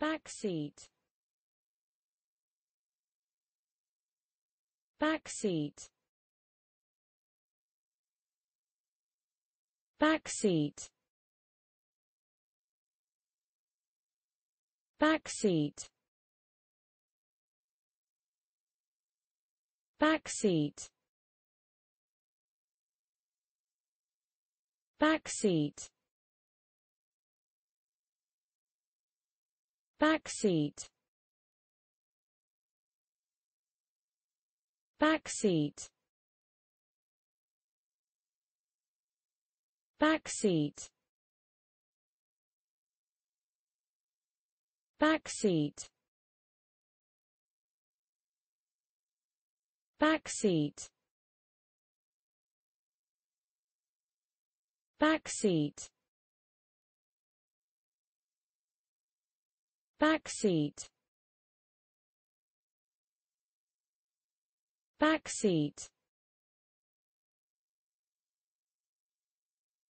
Backseat. Backseat. Backseat. Backseat. Backseat. Backseat. Backseat. Backseat. Backseat. Backseat. Backseat. Backseat. Backseat. Backseat.